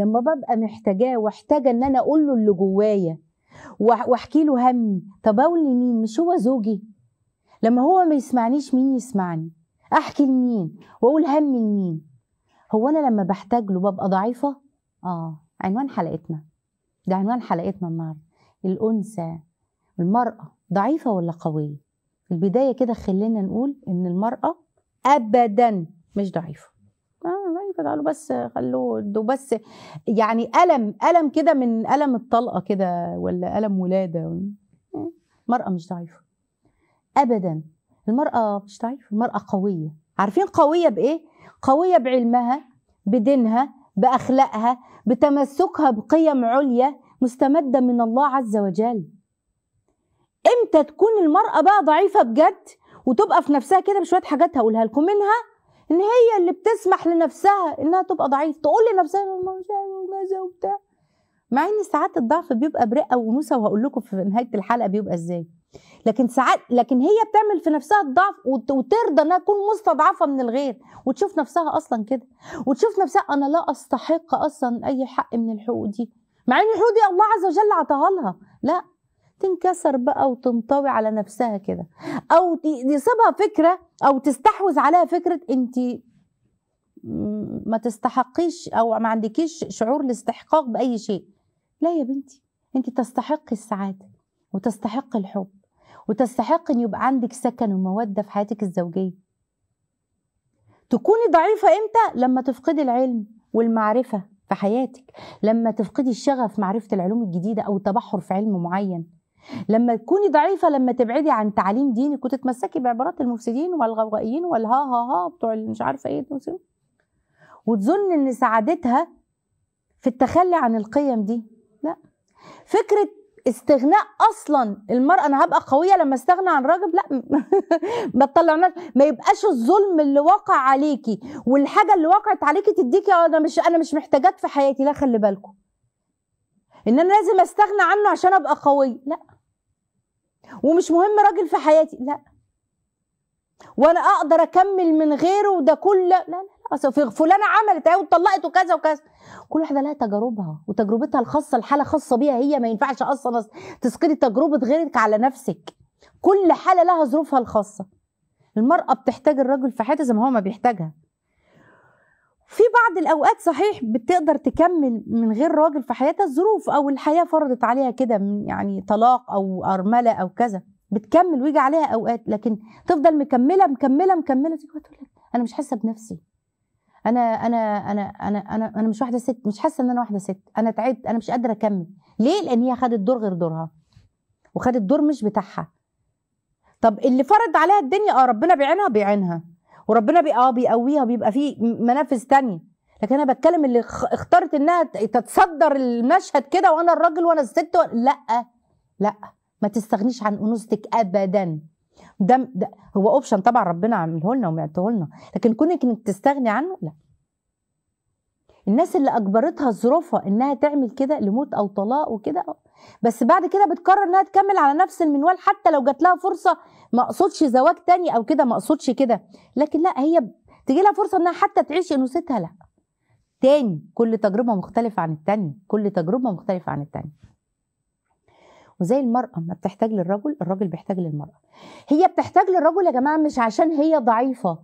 لما ببقى محتاجاه واحتاجه إن أنا أقول له اللي جوايا وأحكي له همي طب أقول لمين؟ مش هو زوجي؟ لما هو ما يسمعنيش مين يسمعني؟ أحكي لمين؟ وأقول همي لمين؟ هو أنا لما بحتاج له ببقى ضعيفة؟ آه عنوان حلقتنا. ده عنوان حلقتنا النهارده. الأنثى المرأة ضعيفة ولا قوية؟ البداية كده خلينا نقول إن المرأة ابدا مش ضعيفة. آه ضعيفه قالوا بس خلوه بس يعني ألم ألم كده من ألم الطلقة كده ولا ألم ولادة؟ المراه مش ضعيفة. ابدا. المرأة مش ضعيفة المرأة قوية. عارفين قوية بإيه؟ قوية بعلمها بدينها بأخلاقها بتمسكها بقيم عليا مستمدة من الله عز وجل. إمتى تكون المرأة بقى ضعيفة بجد وتبقى في نفسها كده بشوية حاجات هقولها لكم؟ منها إن هي اللي بتسمح لنفسها إنها تبقى ضعيفه تقول لنفسها أنا مش وكذا وبتاع. مع إن ساعات الضعف بيبقى برقة ونوسة وهقول لكم في نهاية الحلقة بيبقى إزاي. لكن ساعات لكن هي بتعمل في نفسها الضعف وت- وترضى إنها تكون مستضعفة من الغير. وتشوف نفسها أصلا كده. وتشوف نفسها أنا لا أستحق أصلا أي حق من الحقوق دي. مع إن الحقوق دي الله عز وجل عطاها لها. لا. تنكسر بقى وتنطوي على نفسها كده. أو يصيبها فكرة أو تستحوذ عليها فكرة أنت ما تستحقيش أو ما عندكيش شعور الاستحقاق بأي شيء. لا يا بنتي أنت تستحقي السعادة وتستحقي الحب وتستحق إن يبقى عندك سكن ومودة في حياتك الزوجية. تكوني ضعيفة إمتى؟ لما تفقدي العلم والمعرفة في حياتك لما تفقدي الشغف معرفة العلوم الجديدة أو التبحر في علم معين. لما تكوني ضعيفة لما تبعدي عن تعليم دينك وتتمسكي بعبارات المفسدين والغوائيين والها ها ها بتوع مش عارفة إيه المسلمين. وتظن إن سعادتها في التخلي عن القيم دي. لا. فكرة استغناء أصلا المرأة أنا هبقى قوية لما استغنى عن راجل؟ لا. ما تطلعناش. ما يبقاش الظلم اللي واقع عليكي والحاجة اللي وقعت عليكي تديكي أنا مش أنا مش محتاجاك في حياتي. لا خلي بالكم إن أنا لازم أستغنى عنه عشان أبقى قويه لا. ومش مهم راجل في حياتي. لا. وأنا أقدر أكمل من غيره وده كل لا لا لا. في- فلانة عملت اهي واتطلقت وكذا وكذا. كل واحدة لها تجاربها وتجربتها الخاصة الحالة خاصة بيها هي. ما ينفعش أصلا تسقطي تجربة غيرك على نفسك. كل حالة لها ظروفها الخاصة. المرأة بتحتاج الرجل في حياتها زي ما هو ما بيحتاجها. في بعض الأوقات صحيح بتقدر تكمل من غير راجل في حياتها الظروف أو الحياة فرضت عليها كده يعني طلاق أو أرملة أو كذا بتكمل ويجي عليها أوقات لكن تفضل مكملة مكملة مكملة تقول لك أنا مش حاسة بنفسي. أنا أنا أنا أنا أنا أنا مش واحدة ست مش حاسة إن أنا واحدة ست أنا تعبت أنا مش قادرة أكمل. ليه؟ لأن هي خدت دور غير دورها وخدت دور مش بتاعها. طب اللي فرض عليها الدنيا آه ربنا بيعينها بيعينها. وربنا بي آه بيقويها بيبقى فيه م- منافذ تانية. لكن أنا بتكلم اللي اختارت إنها تتصدر المشهد كده وأنا الراجل وأنا الست و... لأ لأ ما تستغنيش عن أنوثتك ابدا. ده, ده هو option طبعا ربنا عامله لنا ومعته لنا. لكن كونك إنك تستغني عنه لأ. الناس اللي أجبرتها ظروفها إنها تعمل كده لموت أو طلاق وكده. بس بعد كده بتقرر إنها تكمل على نفس المنوال حتى لو جات لها فرصة. ما أقصدش زواج تاني أو كده ما أقصدش كده. لكن لا هي تجي لها فرصة إنها حتى تعيش إنوثتها. لا. تاني كل تجربة مختلفة عن التانية. كل تجربة مختلفة عن التانية. وزي المرأة ما بتحتاج للرجل الراجل بيحتاج للمرأة. هي بتحتاج للرجل يا جماعة مش عشان هي ضعيفة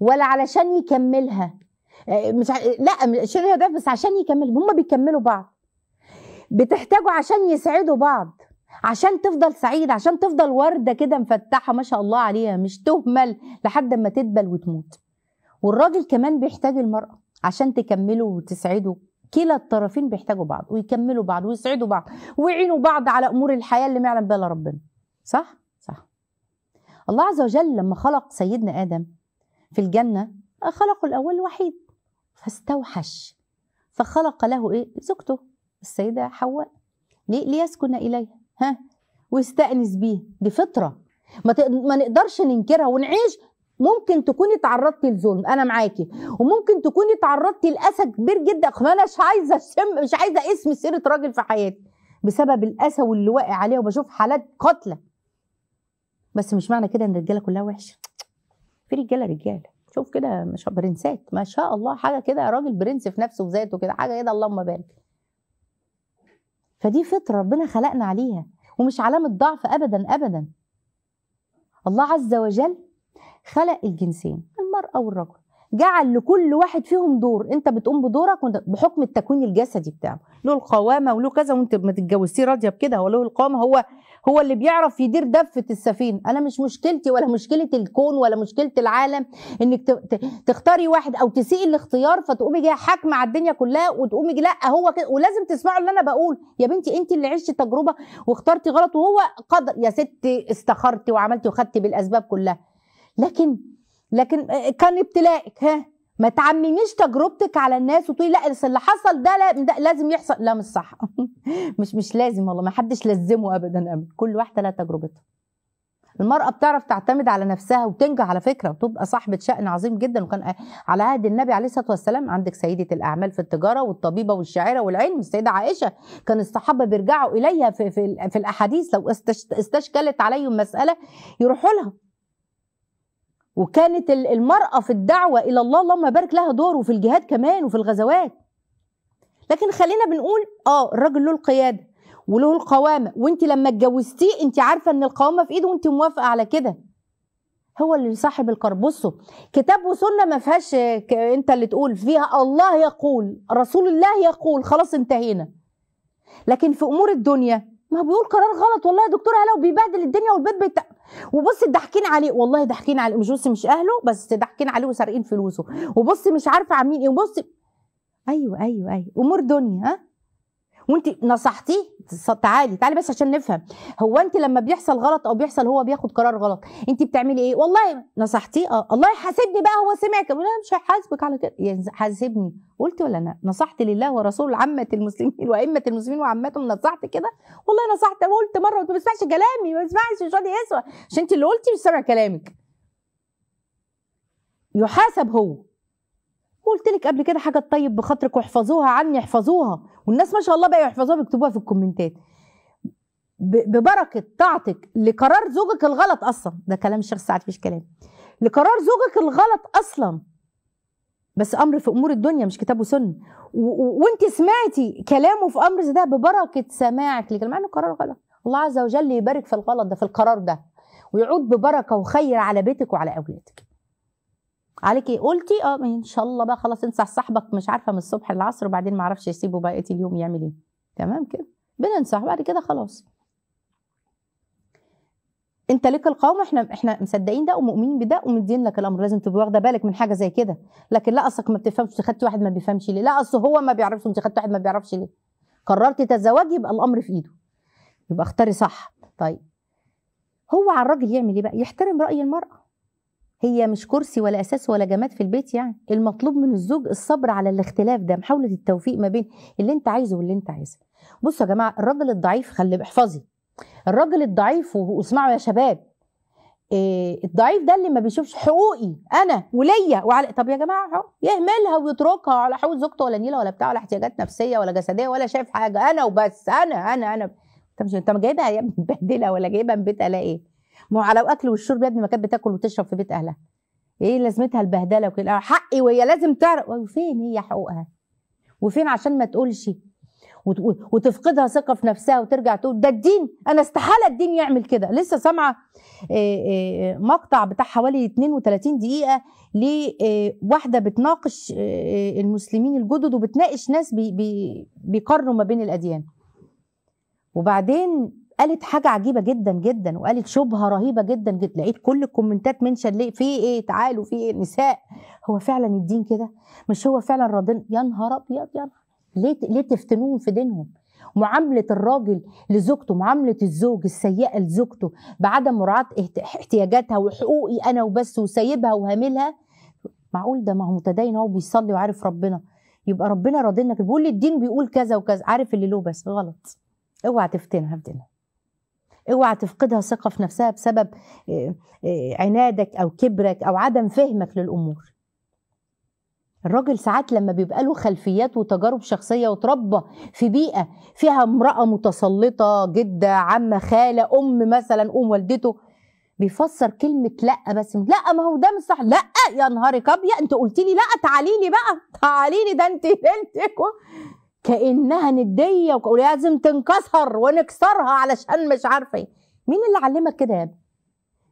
ولا علشان يكملها. آه، مش ع... لا عشان هي ضعيفة بس عشان يكمل. هما بيكملوا بعض. بتحتاجوا عشان يسعدوا بعض عشان تفضل سعيدة عشان تفضل وردة كده مفتحة ما شاء الله عليها مش تهمل لحد ما تدبل وتموت. والراجل كمان بيحتاج المرأة عشان تكملوا وتسعدوا. كلا الطرفين بيحتاجوا بعض ويكملوا بعض ويسعدوا بعض ويعينوا بعض على أمور الحياة اللي ما يعلم بها ربنا. صح؟ صح. الله عز وجل لما خلق سيدنا آدم في الجنة خلقه الأول وحيد فاستوحش فخلق له إيه؟ زوجته. السيدة حواء ليه ليسكن إليها؟ ها؟ ويستانس بيه. دي فطرة. ما, ت... ما نقدرش ننكرها ونعيش. ممكن تكوني تعرضتي لظلم. أنا معاكي. وممكن تكوني تعرضتي لأسى كبير جدا. ما اناش عايزة شم مش عايزة اسم سيرة راجل في حياتي. بسبب الأسى واللي واقع عليه وبشوف حالات قتلى بس مش معنى كده إن الرجالة كلها وحشة. في رجالة رجاله شوف كده مش برنسات. ما شاء الله حاجة كده راجل برنس في نفسه وذاته كده. حاجة كده اللهم بارك. فدي فطرة ربنا خلقنا عليها ومش علامة ضعف ابدا ابدا. الله عز وجل خلق الجنسين المرأة والرجل. جعل لكل واحد فيهم دور أنت بتقوم بدورك بحكم التكوين الجسدي بتاعه. له القوامة وله كذا وانت ما تتجوزيه راضية بكده هو له القوامة هو هو اللي بيعرف يدير دفة السفينة. أنا مش مشكلتي ولا مشكلة الكون ولا مشكلة العالم إنك تختاري واحد أو تسيئي الاختيار فتقومي جاية حاكمة على الدنيا كلها وتقومي لا هو كده ولازم تسمعوا اللي أنا بقول. يا بنتي انت اللي عشتي تجربه واخترتي غلط وهو قدر يا ستي استخرتي وعملتي وخدتي بالأسباب كلها. لكن لكن كان ابتلائك ها؟ ما تعمميش تجربتك على الناس وتقولي لا اللي حصل ده, لا ده لازم يحصل. لا مش صح. مش مش لازم والله ما حدش لزمه ابدا ابدا. كل واحدة لها تجربتها. المرأة بتعرف تعتمد على نفسها وتنجح على فكرة وتبقى صاحبة شأن عظيم جدا. وكان على عهد النبي عليه الصلاة والسلام عندك سيدة الأعمال في التجارة والطبيبة والشاعرة والعلم السيدة عائشة. كان الصحابة بيرجعوا إليها في, في, في الأحاديث لو استشكلت عليهم مسألة يروحوا لها. وكانت المرأة في الدعوة إلى الله اللهم بارك لها دور وفي الجهاد كمان وفي الغزوات. لكن خلينا بنقول آه الراجل له القيادة وله القوامة وأنت لما اتجوزتيه أنت عارفة إن القوامة في إيده وأنت موافقة على كده. هو اللي صاحب القرار. بصوا كتاب وسنة ما فيهاش أنت اللي تقول فيها الله يقول رسول الله يقول خلاص انتهينا. لكن في أمور الدنيا ما بيقول قرار غلط والله يا دكتور هلا وبيبهدل الدنيا والبيت بيت وبص ضاحكين عليه. والله ضاحكين عليه مش بص مش أهله بس ضاحكين عليه وسارقين فلوسه. وبص مش عارفة عاملين إيه. وبص أيوه أيوه أيوه. أمور دنيا ها؟ وانت نصحتيه تعالي تعالي بس عشان نفهم. هو انت لما بيحصل غلط أو بيحصل هو بياخد قرار غلط انت بتعملي إيه؟ والله نصحتيه آه الله يحاسبني بقى هو سمعك. لا مش هيحاسبك على كده. حاسبني. قلت ولا أنا؟ نصحت لله ورسول عامة المسلمين وأئمة المسلمين وعامتهم نصحت كده؟ والله نصحت قلت مرة ما بسمعش كلامي ما بسمعش مش راضي يسوى عشان انت اللي قلتي مش سامع كلامك. يحاسب هو. وقلت لك قبل كده حاجة طيب بخاطرك واحفظوها عني احفظوها. والناس ما شاء الله بقى يحفظوها بيكتبوها في الكومنتات. ببركة طاعتك لقرار زوجك الغلط أصلا. ده كلام الشيخ سعد مش كلام. لقرار زوجك الغلط أصلا. بس أمر في أمور الدنيا مش كتاب وسنة. وأنت سمعتي كلامه في أمر ده ببركة سماعك لكلام مع إنه قرار غلط. الله عز وجل يبارك في الغلط ده في القرار ده. ويعود ببركة وخير على بيتك وعلى أولادك. عليكي إيه؟ قلتي؟ آه إن شاء الله بقى خلاص انصح صاحبك مش عارفة من الصبح للعصر وبعدين ما أعرفش يسيبه بقيه اليوم يعمل إيه؟ تمام كده. بننصح بعد كده خلاص. انت لك القوم إحنا إحنا مصدقين ده ومؤمنين بده ومدين لك الأمر لازم تبقى واخدة بالك من حاجة زي كده. لكن لا أصلك ما بتفهمش خدت واحد ما بيفهمش ليه؟ لا أصل هو ما بيعرفش أنت خدت واحد ما بيعرفش ليه؟ قررت تتزوجي يبقى الأمر في إيده. يبقى اختاري صح. طيب هو على الراجل يعمل إيه بقى؟ يحترم رأي المرأة. هي مش كرسي ولا أساس ولا جماد في البيت يعني. المطلوب من الزوج الصبر على الاختلاف ده محاولة التوفيق ما بين اللي أنت عايزه واللي أنت عايزه. بصوا يا جماعة الراجل الضعيف خلي احفظي. الراجل الضعيف واسمعوا يا شباب. إيه الضعيف ده اللي ما بيشوفش حقوقي أنا وليا وعلى طب يا جماعة يهملها ويتركها على حقوق زوجته ولا نيلة ولا بتاع ولا احتياجات نفسية ولا جسدية ولا شايف حاجة أنا وبس أنا أنا أنا. انت مش أنت جايبها يا ابني مبهدلة ولا جايبها من بيت ألاقي ما على الأكل والشرب يا ابني ما كانت بتاكل وتشرب في بيت أهلها. إيه لازمتها البهدلة وكده؟ حقي وهي لازم تعرف. وفين هي حقوقها؟ وفين عشان ما تقولش؟ وتفقدها ثقة في نفسها وترجع تقول ده الدين أنا استحالة الدين يعمل كده. لسه سامعة مقطع بتاع حوالي 32 دقيقة لواحده بتناقش المسلمين الجدد وبتناقش ناس بيقارنوا ما بين الأديان. وبعدين قالت حاجة عجيبة جدا جدا وقالت شبهة رهيبة جدا جدا. لقيت كل الكومنتات منشن ليه في إيه تعالوا في إيه نساء. هو فعلا الدين كده؟ مش هو فعلا راضين؟ يا نهار أبيض يا ليه ليه تفتنوهم في دينهم؟ معاملة الراجل لزوجته معاملة الزوج السيئة لزوجته بعدم مراعاة احتياجاتها وحقوقي أنا وبس وسايبها وهاملها؟ معقول ده؟ ما هو متدين هو بيصلي وعارف ربنا. يبقى ربنا راضينا بيقول الدين بيقول كذا وكذا. عارف اللي له بس. غلط. اوعى تفتنها في دينها اوعى تفقدها ثقة في نفسها بسبب آه، آه، عنادك أو كبرك أو عدم فهمك للأمور. الراجل ساعات لما بيبقى له خلفيات وتجارب شخصية وتربى في بيئة فيها امرأة متسلطة جدة عمة خالة أم مثلا أم والدته بيفسر كلمة لأ بس لأ ما هو ده مش صح. لأ يا نهارك أبيض أنت قلت لي لأ تعالي لي بقى تعالي لي ده أنت انت كأنها ندية ولازم تنكسر ونكسرها علشان مش عارفة إيه. مين اللي علمك كده يا ابني؟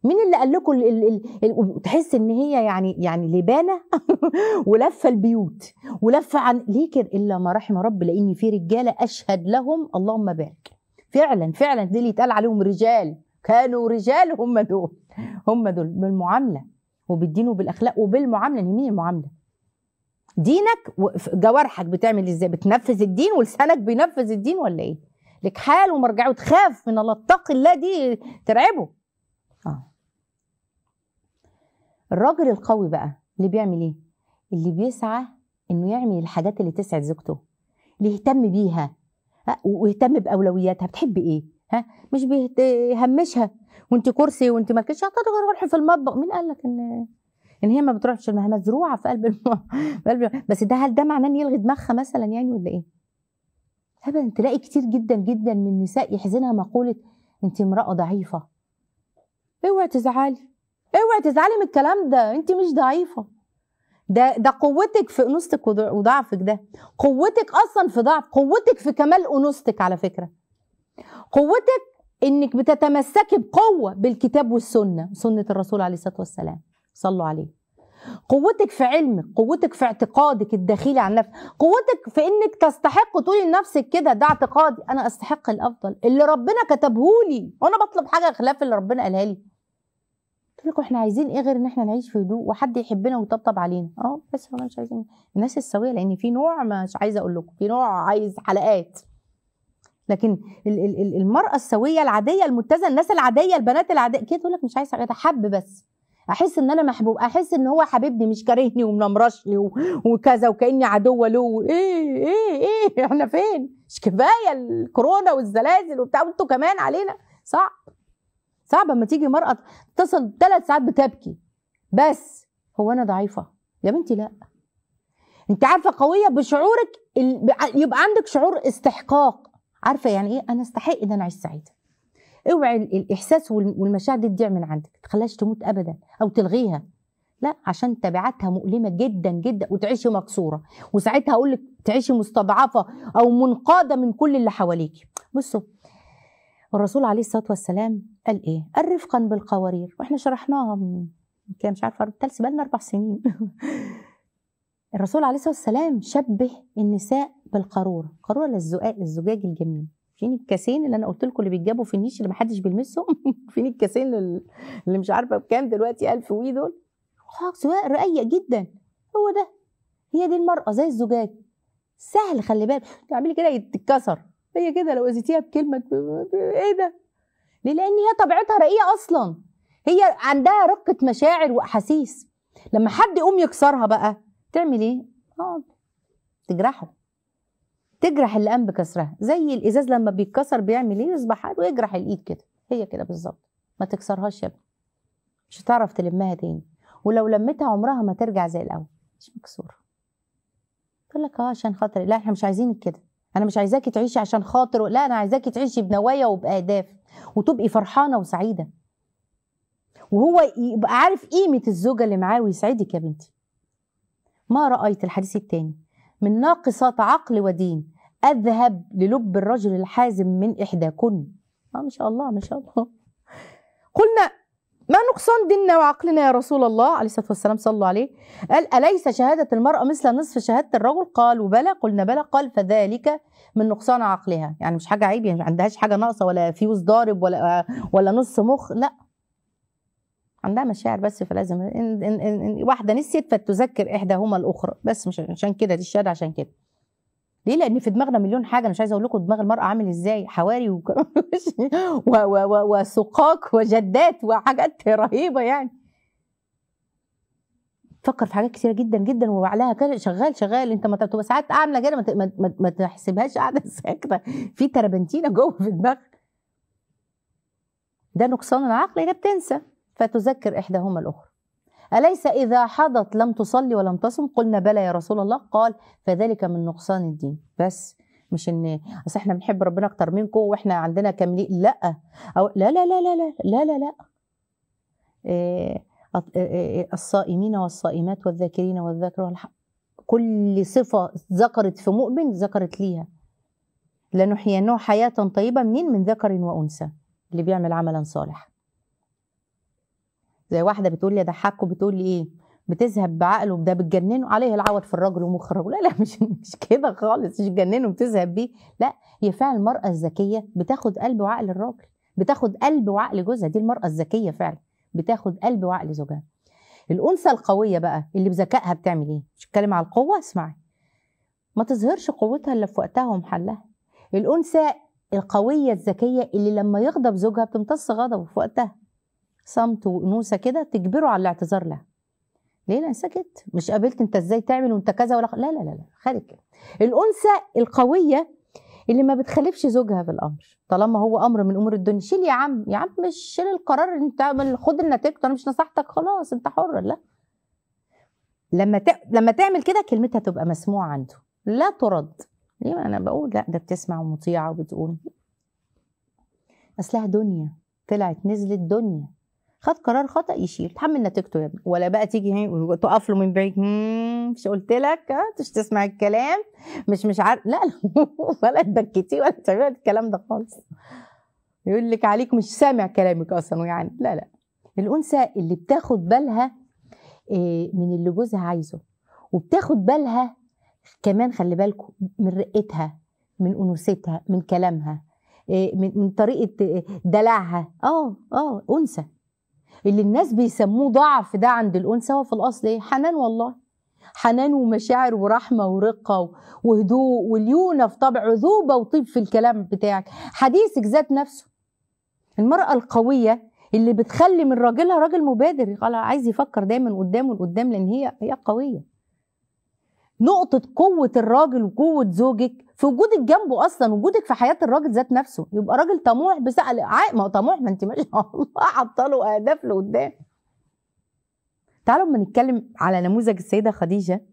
مين اللي قال لكم ال ال ال تحس إن هي يعني يعني لبانة؟ ولفه البيوت ولفه عن ليه كده؟ إلا ما رحم رب لأن في رجالة أشهد لهم اللهم بارك. فعلا فعلا اللي يتقال عليهم رجال. كانوا رجال هم دول هم دول بالمعاملة وبالدين وبالأخلاق وبالمعاملة. مين المعاملة؟ دينك جوارحك بتعمل إزاي؟ بتنفذ الدين ولسانك بينفذ الدين ولا إيه؟ لك حال ومرجعه تخاف من الله اتقي الله دي ترعبه. آه. الراجل القوي بقى اللي بيعمل إيه؟ اللي بيسعى إنه يعمل الحاجات اللي تسعد زوجته اللي يهتم بيها. ويهتم بأولوياتها. بتحب إيه؟ ها؟ مش بيهمشها وأنت كرسي وأنت مالكش روحي في المطبخ. مين قال لك إن إن هي ما بتروحش ما هي مزروعه في قلب الم... في قلب بس ده هل ده معناه ان يلغي دماغها مثلا يعني ولا إيه؟ ابدا تلاقي كتير جدا جدا من النساء يحزنها مقولة انت امرأة ضعيفة. اوعي تزعلي اوعي تزعلي من الكلام ده انت مش ضعيفة. ده ده قوتك في أنوثتك وضعفك ده. قوتك أصلا في ضعف قوتك في كمال أنوثتك على فكرة. قوتك إنك بتتمسكي بقوة بالكتاب والسنة سنة الرسول عليه الصلاة والسلام. صلوا عليه. قوتك في علمك قوتك في اعتقادك الداخلي عن نفسك قوتك في إنك تستحق تقولي لنفسك كده ده اعتقادي أنا أستحق الأفضل. اللي ربنا كتبهولي وأنا بطلب حاجة خلاف اللي ربنا قالها لي. قلت لكم إحنا عايزين إيه غير إن إحنا نعيش في هدوء وحد يحبنا ويطبطب علينا؟ آه بس والله مش عايزين. الناس السوية لأن في نوع مش عايزه أقول لكم في نوع عايز حلقات. لكن المرأة السوية العادية المتزنة الناس العادية البنات العادية كده تقول لك مش عايزة حب بس. أحس إن أنا محبوب أحس إن هو حبيبني مش كارهني ومنمرشني وكذا وكأني عدوه له إيه إيه إيه إحنا فين؟ مش كفاية الكورونا والزلازل وبتاع وأنتوا كمان علينا. صعب. صعب أما تيجي مرأة تتصل ثلاث ساعات بتبكي. بس هو أنا ضعيفة؟ يا بنتي لأ. أنت عارفة قوية بشعورك يبقى عندك شعور استحقاق. عارفة يعني إيه؟ أنا أستحق إن أنا أعيش سعيدة. اوعي الإحساس والمشاعر دي تضيع من عندك تخليهاش تموت ابدا أو تلغيها. لا عشان تبعاتها مؤلمة جدا جدا وتعيشي مكسورة وساعتها أقول لك تعيشي مستضعفة أو منقادة من كل اللي حواليك. بصوا الرسول عليه الصلاة والسلام قال إيه؟ قال رفقا بالقوارير. وإحنا شرحناها من كام؟ مش عارفة ثلاث بقالنا أربع سنين. الرسول عليه الصلاة والسلام شبه النساء بالقارورة. قارورة للزقاق الزجاج الجميل. فين الكاسين اللي أنا قلت لكم اللي بيتجابوا في النيش اللي محدش بيلمسهم فين الكاسين اللي مش عارفة بكام دلوقتي؟ 1000 وي دول. زجاج رقيق جدا. هو ده. هي دي المرأة زي الزجاج. سهل خلي بالك. تعملي كده يتكسر هي كده لو أذيتيها بكلمة إيه ده؟ ليه؟ لأن هي طبيعتها رقيقة أصلا. هي عندها رقة مشاعر وأحاسيس. لما حد يقوم يكسرها بقى تعمل إيه؟ آه تجرحه. تجرح اللي قام بكسرها زي الإزاز لما بيتكسر بيعمل إيه؟ يصبح حاد ويجرح الإيد كده. هي كده بالظبط. ما تكسرهاش يا ابني. مش هتعرف تلمها تاني. ولو لمتها عمرها ما ترجع زي الأول. مش مكسوره تقول لك آه عشان خاطر لا إحنا مش عايزينك كده. أنا مش عايزاكي تعيشي عشان خاطر لا أنا عايزاكي تعيشي بنوايا وبأهداف. وتبقي فرحانة وسعيدة. وهو يبقى عارف قيمة الزوجة اللي معاه ويسعدك يا بنتي. ما رأيت الحديث الثاني من ناقصات عقل ودين أذهب للب الرجل الحازم من إحداكن. آه ما شاء الله ما شاء الله. قلنا ما نقصان ديننا وعقلنا يا رسول الله؟ عليه الصلاة والسلام صلوا عليه. قال أليس شهادة المرأة مثل نصف شهادة الرجل؟ قالوا بلى. قلنا بلى. قال فذلك من نقصان عقلها. يعني مش حاجة عيب يعني ما عندهاش حاجة ناقصة ولا فيوز ضارب ولا ولا نص مخ لا. عندها مشاعر بس فلازم إن إن إن واحدة نسيت فتذكر إحداهما الأخرى. بس مش عشان كده دي الشهادة عشان كده. ليه؟ لأن في دماغنا مليون حاجة. مش عايزة أقول لكم دماغ المرأة عامل إزاي. حواري وسقاق وجدات وحاجات رهيبة يعني. فكر في حاجات كتيرة جدا جدا وعليها شغال شغال. أنت ما تبقى ساعات عاملة كده ما, ما, تحسبهاش قاعدة ساكتة. في تربنتينه جوه في دماغك ده نقصان العقل ده بتنسى. فتذكر إحداهما الأخرى. أليس إذا حضت لم تصلي ولم تصم؟ قلنا بلى يا رسول الله. قال فذلك من نقصان الدين. بس مش إن أصل إحنا بنحب ربنا أكتر منكم وإحنا عندنا كاملين لأ. أو لا لا لا لا لا لا لا, لا. إيه الصائمين والصائمات والذاكرين والذاكر كل صفة ذكرت في مؤمن ذكرت ليها. لنحيينه حياة طيبة منين من ذكر وأنثى. اللي بيعمل عملا صالحا. زي واحدة بتقول لي أضحكه بتقول لي إيه؟ بتذهب بعقله ده بتجننه عليه العوض في الرجل ومخ الرجل لا لا مش مش كده خالص مش تجننه وبتذهب بيه. لا هي فعلا المرأة الذكية بتاخد قلب وعقل الراجل بتاخد قلب وعقل جوزها. دي المرأة الذكية فعلا بتاخد قلب وعقل زوجها. الأنثى القوية بقى اللي بذكائها بتعمل إيه؟ مش بتكلم على القوة؟ اسمعي. ما تظهرش قوتها إلا في وقتها ومحلها. الأنثى القوية الذكية اللي لما يغضب زوجها بتمتص غضبه في وقتها. صمت وأنوثة كده تجبره على الاعتذار لها. ليه؟ لا سكت. مش قابلت أنت إزاي تعمل وأنت كذا ولا لا لا لا لا. خارج كده. الأنثى القوية اللي ما بتخالفش زوجها بالامر طالما هو أمر من أمور الدنيا. شيل يا عم يا عم مش شيل القرار أنت خد النتيجة أنا مش نصحتك خلاص أنت حر. لا. لما ت... لما تعمل كده كلمتها تبقى مسموعة عنده. لا ترد. ليه؟ أنا بقول لا ده بتسمع ومطيعة وبتقول. اصلها دنيا. طلعت نزلت دنيا. خد قرار خطا يشيل. تحمل نتيجته يا ابني. ولا بقى تيجي هي وتقف له من بعيد. "هم، مش قلت لك؟ مش تسمع الكلام؟ مش مش عارف. لا لا. ولا تبكتيه ولا تعملي الكلام ده خالص. يقول لك عليك مش سامع كلامك أصلا يعني. لا لا. الأنثى اللي بتاخد بالها إيه، من اللي جوزها عايزه وبتاخد بالها كمان خلي بالكم من رقتها من أنوثتها من كلامها إيه، من طريقة إيه، دلعها. آه آه أنثى. اللي الناس بيسموه ضعف ده عند الأنثى هو في الأصل إيه؟ حنان والله. حنان ومشاعر ورحمة ورقة و- وهدوء وليونة في طبع عذوبة وطيب في الكلام بتاعك. حديثك ذات نفسه. المرأة القوية اللي بتخلي من راجلها راجل مبادر. خلاص عايز يفكر دايما قدامه لقدام لأن هي هي قوية. نقطة قوة الراجل وقوة زوجك في وجودك جنبه أصلا وجودك في حياة الراجل ذات نفسه. يبقى راجل طموح عا- ما هو طموح ما أنت ما شاء الله حاطة له أهداف لقدام. تعالوا اما نتكلم على نموذج السيدة خديجة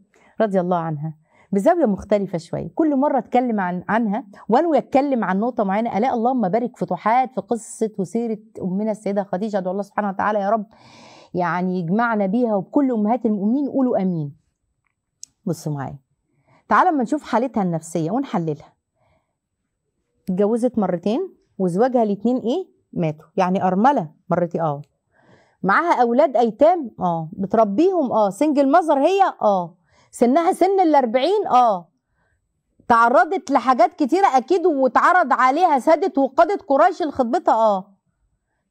رضي الله عنها. بزاوية مختلفة شوية. كل مرة أتكلم عن عنها وانوي أتكلم عن نقطة معينة ألاقي اللهم بارك فتوحات في قصة وسيرة أمنا السيدة خديجة أدعو الله سبحانه وتعالى يا رب يعني يجمعنا بيها وبكل أمهات المؤمنين قولوا آمين. بصوا معايا. تعالى اما نشوف حالتها النفسية ونحللها. اتجوزت مرتين وزواجها الاتنين إيه؟ ماتوا. يعني أرملة مرتين آه. معاها أولاد أيتام آه. بتربيهم آه. سنجل مزر هي آه. سنها سن الاربعين آه. تعرضت لحاجات كتيرة أكيد واتعرض عليها سادت وقادت قريش لخطبتها آه.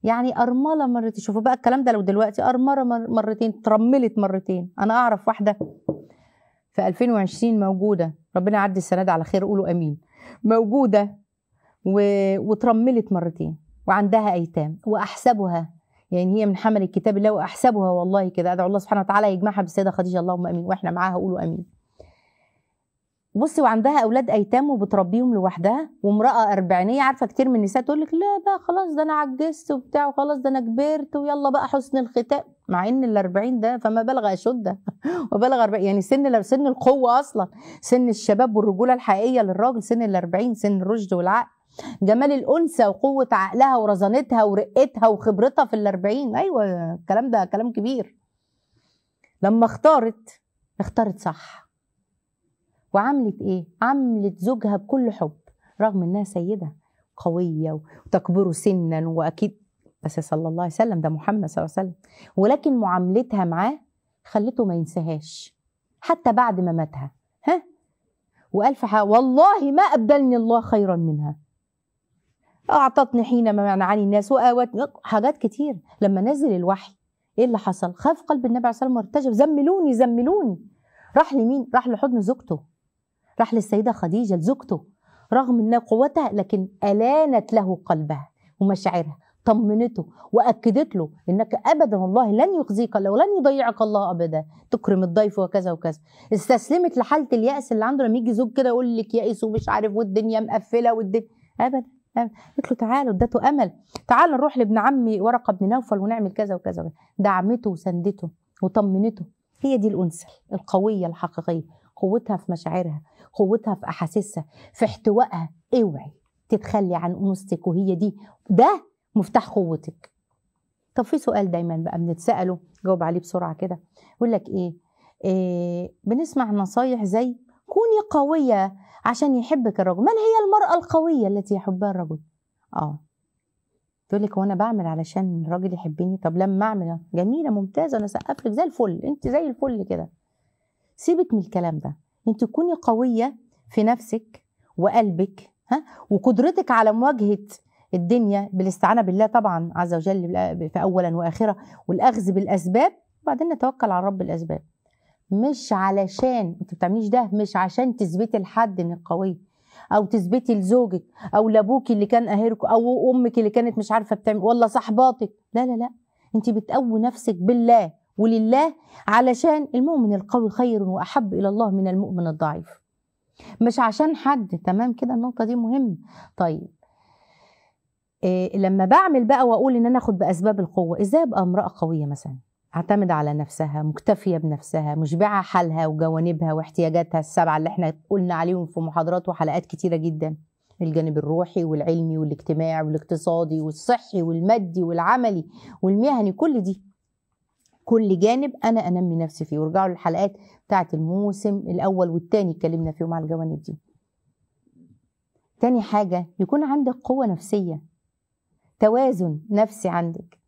يعني أرملة مرتين شوفوا بقى الكلام ده لو دلوقتي أرملة مر- مرتين ترملت مرتين. أنا أعرف واحدة في 2020 موجودة. ربنا يعدي السنة دي على خير قولوا آمين. موجودة و... وترملت مرتين وعندها أيتام وأحسبها. يعني هي من حمل الكتاب الله وأحسبها والله كده. أدعو الله سبحانه وتعالى يجمعها بالسيده خديجة اللهم آمين. وإحنا معاها قولوا آمين. بصي وعندها أولاد أيتام وبتربيهم لوحدها وامرأة أربعينية عارفة كتير من النساء تقول لك لا بقى خلاص ده أنا عجزت وبتاع وخلاص ده أنا كبرت ويلا بقى حسن الختام. مع إن الاربعين ده فما بلغ اشده وبلغ 40 يعني سن سن القوة أصلا سن الشباب والرجولة الحقيقية للراجل سن الاربعين سن الرشد والعقل. جمال الأنثى وقوة عقلها ورزانتها ورقتها وخبرتها في الاربعين أيوه الكلام ده كلام كبير. لما اختارت اختارت صح. وعملت إيه؟ عملت زوجها بكل حب رغم إنها سيدة قوية وتكبره سنا وأكيد بس صلى الله عليه وسلم ده محمد صلى الله عليه وسلم. ولكن معاملتها معاه خلته ما ينساهاش حتى بعد ما ماتها. ها؟ وقال في والله ما أبدلني الله خيرا منها. أعطتني حينما منعني الناس واوتني حاجات كتير. لما نزل الوحي إيه اللي حصل؟ خاف قلب النبي عليه الصلاة والسلام وارتجف. زملوني زملوني. راح لمين؟ راح لحضن زوجته. راح للسيدة خديجة لزوجته رغم إن قوتها لكن ألانت له قلبها ومشاعرها طمنته وأكدت له إنك ابدا والله لن يخزيك الله ولن يضيعك الله ابدا تكرم الضيف وكذا وكذا استسلمت لحالة اليأس اللي عنده لما يجي زوج كده يقول لك يائس ومش عارف والدنيا مقفلة والدنيا أبداً. قلت له تعالوا ادته أمل تعال نروح لابن عمي ورقة بن نوفل ونعمل كذا وكذا. دعمته وسندته وطمنته هي دي الأنثى القوية الحقيقية قوتها في مشاعرها قوتها في أحاسيسها في احتوائها. اوعي تتخلي عن أنوثتك وهي دي. ده مفتاح قوتك. طب في سؤال دايما بقى بنتسأله جاوب عليه بسرعة كده. يقول لك إيه, إيه بنسمع نصايح زي كوني قوية عشان يحبك الرجل. من هي المرأة القوية التي يحبها الرجل؟ آه. تقول لك هو أنا بعمل علشان الراجل يحبني؟ طب لما أعمل؟ جميلة ممتازة أنا سقف لك زي الفل. أنت زي الفل كده. سيبك من الكلام ده. انت تكوني قوية في نفسك وقلبك ها؟ وقدرتك على مواجهة الدنيا بالاستعانة بالله طبعا عز وجل في اولا وآخرة والأخذ بالأسباب وبعدين نتوكل على رب الأسباب. مش علشان انت بتعمليش ده مش عشان تثبتي لحد إنك قوية أو تثبتي لزوجك أو لأبوك اللي كان قاهرك أو أمك اللي كانت مش عارفة بتعمل ولا صحباتك لا لا لا. انت بتقوي نفسك بالله. ولله علشان المؤمن القوي خير وأحب إلى الله من المؤمن الضعيف. مش عشان حد تمام كده؟ النقطة دي مهمه طيب. إيه لما بعمل بقى وأقول إن أنا آخد بأسباب القوة إزاي أبقى امرأة قوية مثلا؟ أعتمد على نفسها مكتفية بنفسها مشبعه حالها وجوانبها واحتياجاتها السبعة اللي إحنا قلنا عليهم في محاضرات وحلقات كتيرة جدا. الجانب الروحي والعلمي والاجتماعي والاقتصادي والصحي والمادي والعملي والمهني كل دي. كل جانب أنا أنمي نفسي فيه. وارجعوا للحلقات بتاعه الموسم الأول والثاني اتكلمنا فيهم على الجوانب دي. تاني حاجة يكون عندك قوة نفسية. توازن نفسي عندك.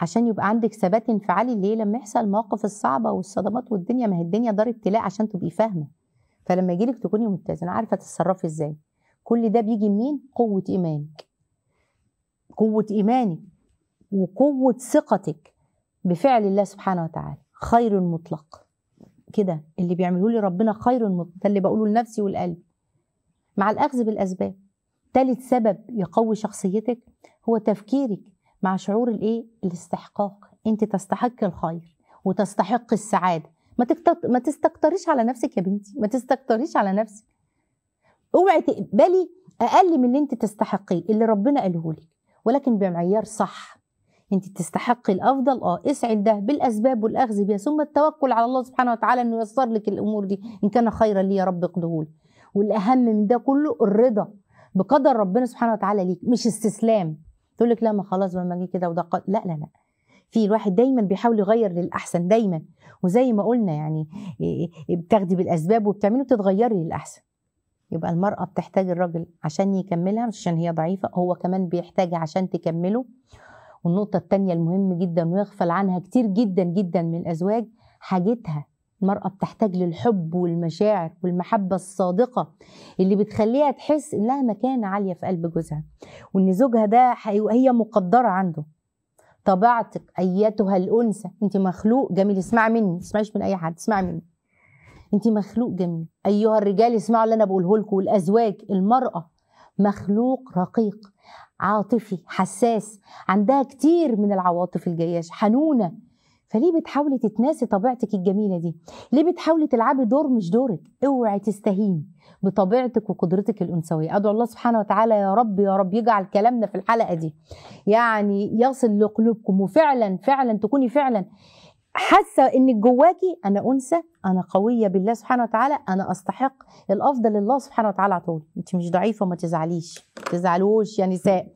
عشان يبقى عندك ثبات انفعالي ليه لما يحصل المواقف الصعبة والصدمات والدنيا ما هي الدنيا دار ابتلاء عشان تبقي فاهمة. فلما يجيلك تكوني متزنه عارفة تتصرفي إزاي. كل ده بيجي منين؟ قوة إيمانك. قوة إيمانك وقوة ثقتك. بفعل الله سبحانه وتعالى. خير مطلق. كده اللي بيعملوا لي ربنا خير مطلق. ده اللي بقوله لنفسي والقلب. مع الأخذ بالأسباب. ثالث سبب يقوي شخصيتك هو تفكيرك مع شعور الإيه؟ الاستحقاق. أنت تستحق الخير وتستحق السعادة. ما تكتر... ما تستكتريش على نفسك يا بنتي. ما تستكتريش على نفسك. اوعي تقبلي أقل من اللي أنت تستحقيه اللي ربنا قاله لك. ولكن بمعيار صح. انت تستحقي الأفضل. آه اسعي ده بالأسباب والأخذ بها ثم التوكل على الله سبحانه وتعالى إنه ييسر لك الأمور دي إن كان خيرا لي يا رب اقضه والأهم من ده كله الرضا بقدر ربنا سبحانه وتعالى ليك مش استسلام. تقول لك لا ما خلاص ما أجي كده وده. لا لا لا. في الواحد دايما بيحاول يغير للأحسن دايما. وزي ما قلنا يعني بتاخدي بالأسباب وبتعملي تتغيري للأحسن. يبقى المرأة بتحتاج الراجل عشان يكملها مش عشان هي ضعيفة هو كمان بيحتاج عشان تكمله. والنقطة التانية المهم جدا ويغفل عنها كتير جدا جدا من الأزواج حاجتها المرأة بتحتاج للحب والمشاعر والمحبة الصادقة اللي بتخليها تحس إنها مكانة عالية في قلب جوزها وإن زوجها ده هي مقدرة عنده. طبيعتك أيتها الأنثى أنت مخلوق جميل اسمعي مني ما تسمعيش من أي حد اسمعي مني. أنت مخلوق جميل. أيها الرجال اسمعوا اللي أنا بقوله لكم والأزواج المرأة مخلوق رقيق. عاطفي حساس عندها كتير من العواطف الجياش حنونة. فليه بتحاولي تتناسي طبيعتك الجميلة دي؟ ليه بتحاولي تلعبي دور مش دورك؟ اوعي تستهيني بطبيعتك وقدرتك الأنثوية. أدعو الله سبحانه وتعالى يا رب يا رب يجعل كلامنا في الحلقة دي. يعني يصل لقلوبكم وفعلا فعلا تكوني فعلا حاسة إنك جواكي أنا أنثى أنا قوية بالله سبحانه وتعالى أنا أستحق الأفضل لله سبحانه وتعالى عطول أنت مش ضعيفة وما تزعليش ما تزعلوش يا نساء.